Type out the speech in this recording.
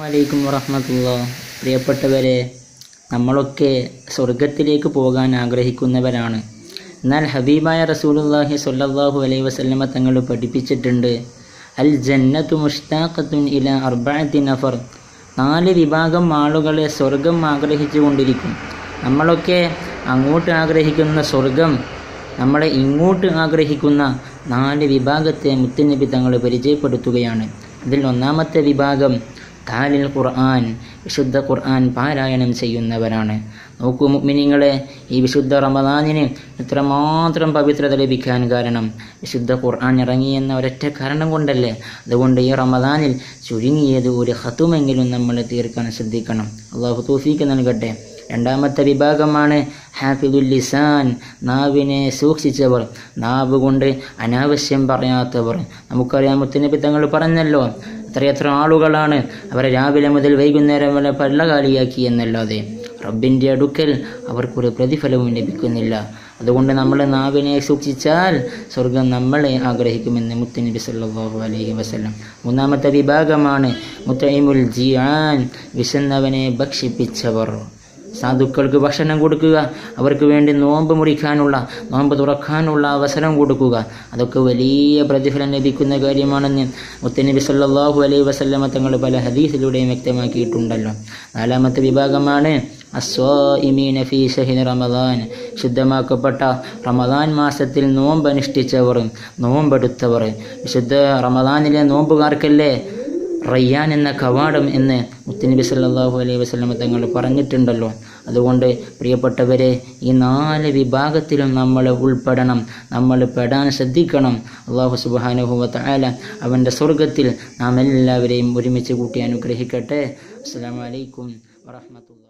വലൈക്കും വറഹമത്തുള്ള പ്രിയപ്പെട്ടവരെ നമ്മളൊക്കെ സ്വർഗത്തിലേക്ക് പോകാൻ ആഗ്രഹിക്കുന്നവരാണ്. എന്നാൽ ഹബീബായ റസൂലുള്ളാഹി സ്വല്ലല്ലാഹു അലൈ വസല്ലമ തങ്ങൾ പഠിപ്പിച്ചിട്ടുണ്ട് അൽ ജന്നത്തു മുഷ്താഖത്തുൻ ഇല അർബഅത്തി നഫർ. നാല് വിഭാഗം ആളുകളെ സ്വർഗം ആഗ്രഹിച്ചു കൊണ്ടിരിക്കും. നമ്മളൊക്കെ അങ്ങോട്ട് ആഗ്രഹിക്കുന്ന സ്വർഗം നമ്മളെ ഇങ്ങോട്ട് ആഗ്രഹിക്കുന്ന നാല് വിഭാഗത്തെ മുത്തുനബി തങ്ങൾ പരിചയപ്പെടുത്തുകയാണ്. അതിൽ ഒന്നാമത്തെ വിഭാഗം താലിൽ ഖുർആൻ വിശുദ്ധ ഖുർആൻ പാരായണം ചെയ്യുന്നവരാണ്. നോക്കൂ മുഅ്മിനീങ്ങളെ ഈ വിശുദ്ധ റമദാനിന് ഇത്രമാത്രം പവിത്രത ലഭിക്കാൻ കാരണം? വിശുദ്ധ ഖുർആൻ ഇറങ്ങി എന്ന ഒരൊറ്റ കാരണം കൊണ്ടല്ലേ? അതുകൊണ്ട് ഈ റമദാനിൽ ചുരുങ്ങിയത് ഒരു ഹത്തുമെങ്കിലും നമ്മൾ തീർക്കാൻ ശ്രദ്ധിക്കണം. അള്ളാഹു തോഫീക്ക് നൽകട്ടെ. രണ്ടാമത്തെ വിഭാഗമാണ് ഹാഫിദുൽ ലിസാൻ നാവിനെ സൂക്ഷിച്ചവർ നാവ് കൊണ്ട് അനാവശ്യം പറയാത്തവർ. നമുക്കറിയാം മുത്തനബി തങ്ങൾ പറഞ്ഞല്ലോ എത്രയെത്ര ആളുകളാണ് അവരെ രാവിലെ മുതൽ വൈകുന്നേരം വരെ പള്ളകാലിയാക്കി എന്നല്ലാതെ റബ്ബിന്റെ അടുക്കൽ അവർക്കൊരു പ്രതിഫലവും ലഭിക്കുന്നില്ല. അതുകൊണ്ട് നമ്മൾ നാവിനെ സൂക്ഷിച്ചാൽ സ്വർഗം നമ്മളെ ആഗ്രഹിക്കുമെന്ന് മുത്തനബി സല്ലല്ലാഹു അലൈഹി വസല്ലം മൂന്നാമത്തെ വിഭാഗമാണ് മുത്തൈമുൽ ജിയാൻ വിശന്നവനെ ഭക്ഷിപ്പിച്ചവർ. സാധുക്കൾക്ക് ഭക്ഷണം കൊടുക്കുക അവർക്ക് വേണ്ടി നോമ്പ് മുറിക്കാനുള്ള നോമ്പ് തുറക്കാനുള്ള അവസരം കൊടുക്കുക. അതൊക്കെ വലിയ പ്രതിഫലം ലഭിക്കുന്ന കാര്യമാണെന്ന് മുത്തനബി സല്ലാഹു അലൈ വസല്ലമ തങ്ങൾ പല ഹദീസിലൂടെയും വ്യക്തമാക്കിയിട്ടുണ്ടല്ലോ. നാലാമത്തെ വിഭാഗമാണ് അസ്വാഇമീന ഫീ റമദാൻ. ശുദ്ധമാക്കപ്പെട്ട റമദാൻ മാസത്തിൽ നോമ്പ് അനുഷ്ഠിച്ചവർ നോമ്പെടുത്തവർ. വിശുദ്ധ റമദാനിലെ നോമ്പുകാർക്കല്ലേ റയ്യാൻ എന്ന കവാടം എന്ന് മുത്തനബി സല്ലാഹു അലൈഹി വസ്ലമ തങ്ങൾ പറഞ്ഞിട്ടുണ്ടല്ലോ. അതുകൊണ്ട് പ്രിയപ്പെട്ടവരെ ഈ നാല് വിഭാഗത്തിലും നമ്മൾ ഉൾപ്പെടണം നമ്മൾ പെടാൻ ശ്രദ്ധിക്കണം. അള്ളാഹു തആല അവന്റെ സ്വർഗത്തിൽ നാം എല്ലാവരെയും ഒരുമിച്ച് കൂട്ടി അനുഗ്രഹിക്കട്ടെ. അസ്സാം വലൈക്കും വറഹ്മത്തുള്ളാഹി